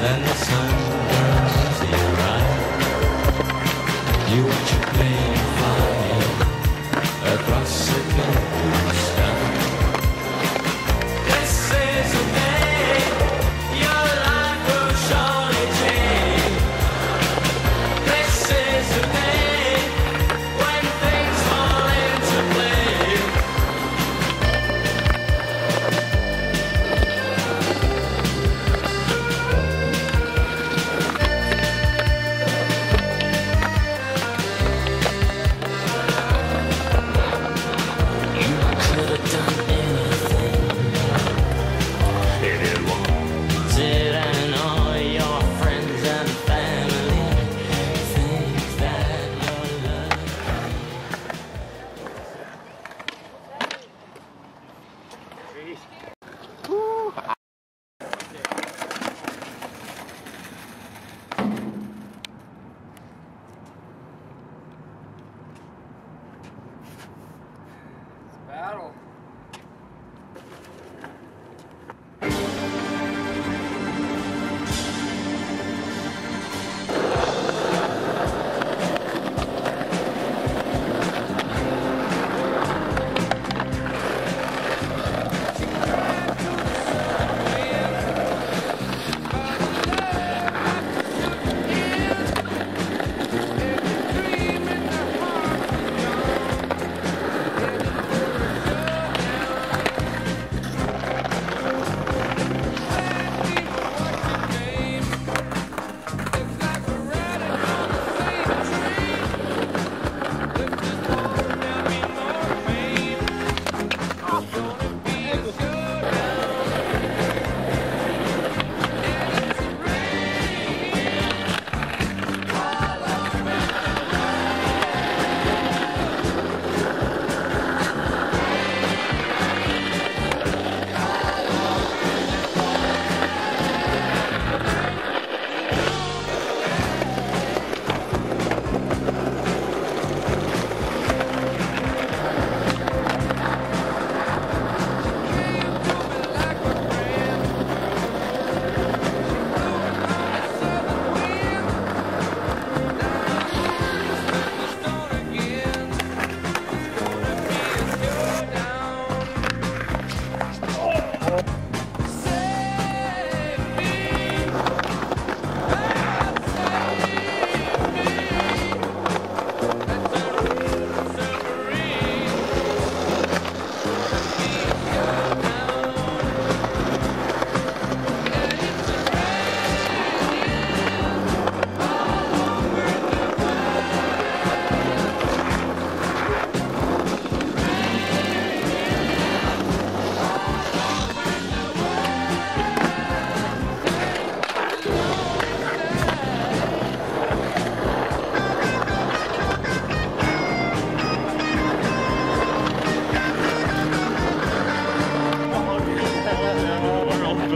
네. feliz.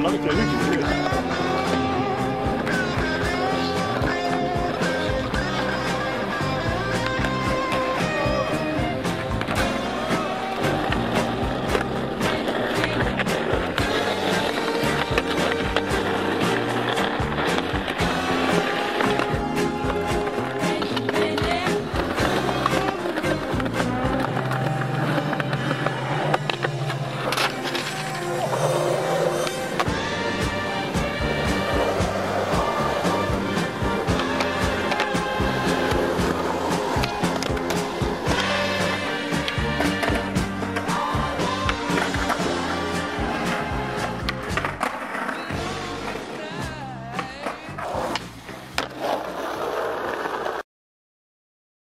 아무튼의기 를.